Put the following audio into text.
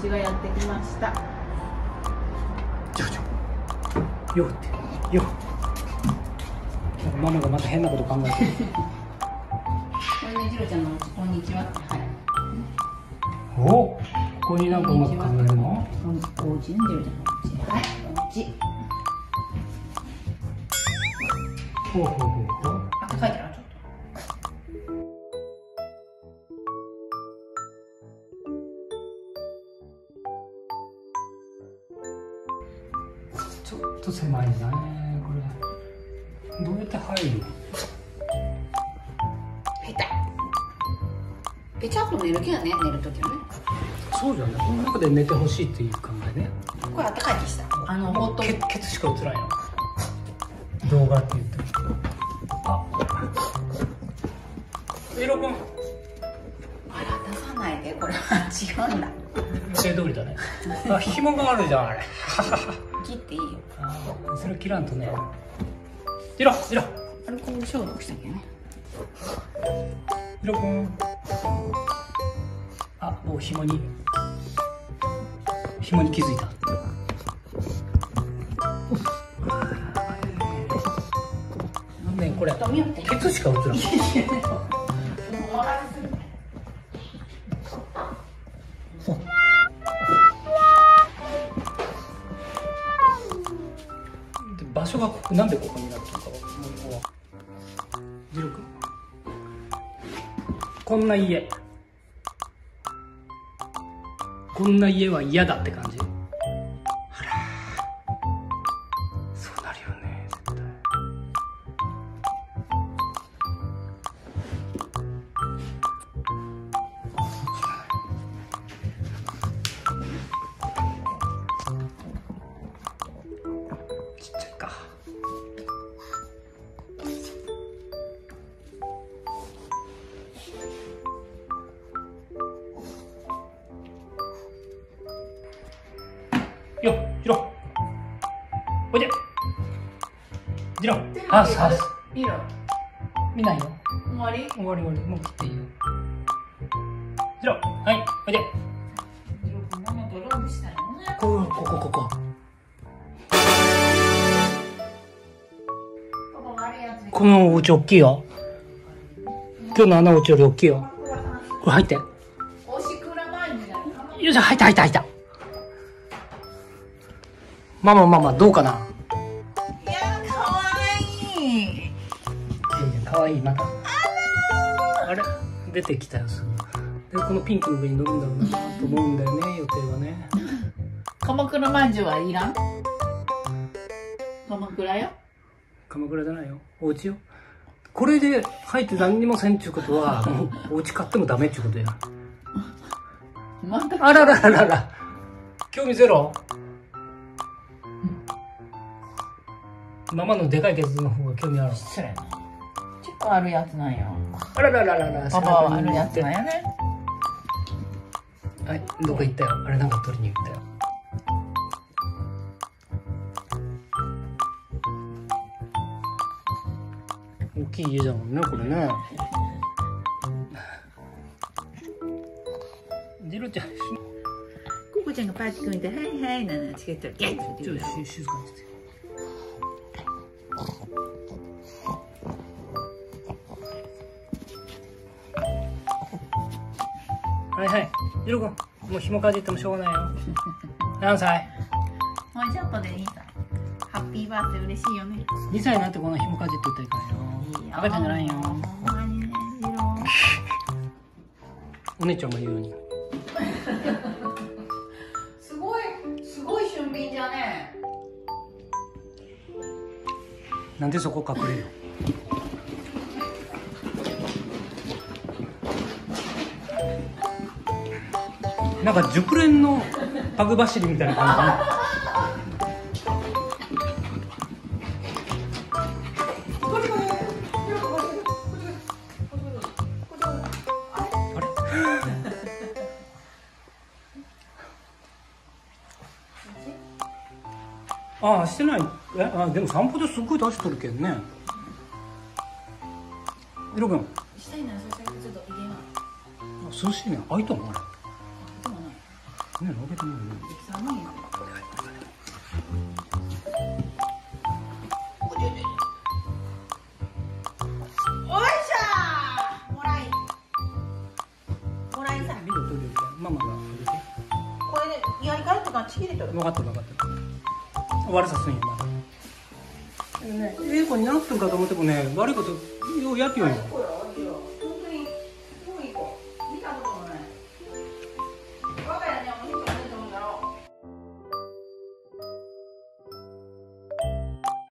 ちがやってきました。ちょちょよって。よママがまた変なこと考えてる。これねジロちゃんのお家こんにちははい。おここになんかうまく考えるの？お家ねジロちゃんのお家はいお家ほうほうほうほう。あ書いてあるちょっと狭いね。これ。どうやって入るとペタ。ペチャっと寝るけどね寝るときはね。そうじゃない？この中で寝てほしいっていう考えね。これあったかい気した。あのほっとケケツしか映らんよ。動画って言ってあ。エロ君あら出さないで。これは違うんだ。予定通りだね。あ紐があるじゃんあれ。切 っていいよ。あそれ切らんとね。いろいろアルコール消毒しね。いろくん。あもう紐に。紐に気づいた。ねこれケツしか映らんなんでここになったのかもうこはジル君。こんな家。こんな家は嫌だって感じ。ジロあさす。見ろ。見ないよ。終わり？終わり終わり。もう切っていいよ。ジロはいおいで。ジロ君ママとローンしたいのねこここここパパ悪いやつで。このお家大きいよ。今日のあのお家より大きいよ。これ入って。よいしょ入った入った入った。ママママどうかな？わいいまた。あれ？出てきたよすぐでこのピンクの上に乗るんだろうなと思うんだよね予定はね。鎌倉まんじゅうはいらん？鎌倉よ。鎌倉じゃないよ。お家よ。これで入って何にもせんっちゅうことはもうお家買ってもダメっちゅうことや。またあららららら。興味ゼロ？ママのでかいケツの方が興味ある。失礼な結構あるやつなんよ。あらららららパパはあるやつなんやね。はいどこ行ったよ。あれなんか取りに行ったよ。大きい家だもんねこれね。ジロちゃんココちゃんがパーティー組んで「はいはい」なのチケットゲッてちょっ言うからとし静かにしてはいはい。ジロ君もう紐かじってもしょうがないよ。何歳？もうちょっとでいいさハッピーバースデー嬉しいよね ?2 歳になってこの紐かじって言ったらいいからよ。赤ちゃんじゃないよ。ほんまにね。色お姉ちゃんも言うように。すごいすごい俊敏じゃね。なんでそこ隠れるの？なんか熟練のパグ走りみたいな感じあれ？ああしてない。えあでも散歩ですっごい出しとるけんね。ヒロ君。したいならそちょっとな涼しいね。開いたの？あれね開けてみようね寒いよおいしょもいいさビデオ撮るよママが撮るこれやり返ってる分かった分かった悪さすんよまだねええ子になっとるかと思ってもね悪いことようやってよんよ